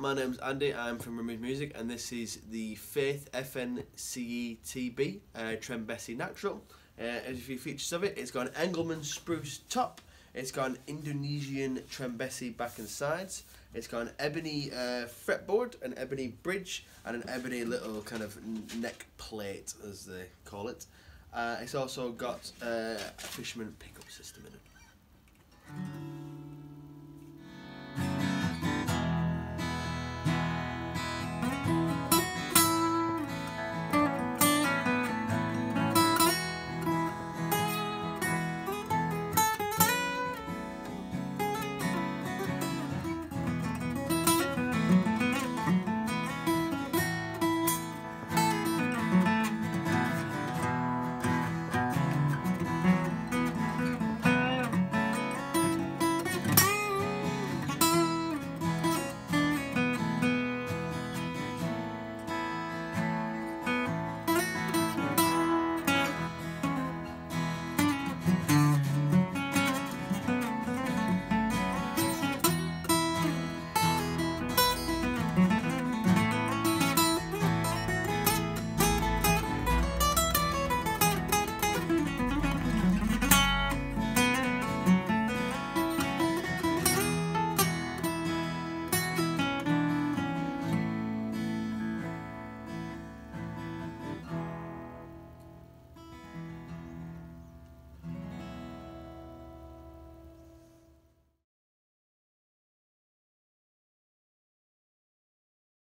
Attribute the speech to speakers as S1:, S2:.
S1: My name's Andy. I'm from Rimmers Music, and this is the Faith FNCETB uh, Trembesi Natural. Uh, as a few features of it, it's got an Engelmann spruce top. It's got an Indonesian Trembesi back and sides. It's got an ebony uh, fretboard, an ebony bridge, and an ebony little kind of neck plate, as they call it. Uh, it's also got uh, a Fishman pickup system in it.